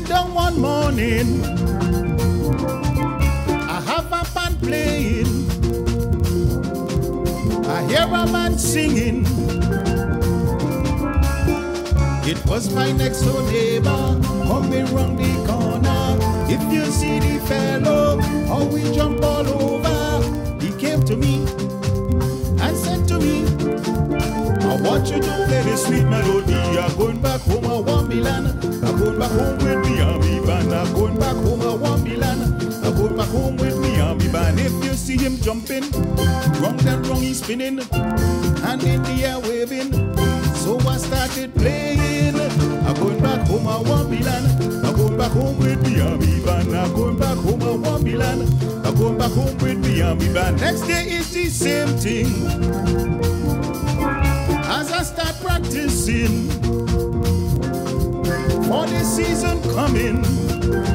down one morning. I have a band playing. I hear a man singing. It was my next door neighbor coming round the corner. If you see the fellow, how we jump all over. He came to me and said to me, I want you to play the sweet melody. I'm going back home, jumping, wrong and wrong, he's spinning, hand in the air waving. So I started playing. I'm going back home, I want Milan. I'm going back home with me, I'm band. I'm going back home, I want Milan. I'm going back home with me, I'm band. Next day is the same thing as I start practicing for the season coming.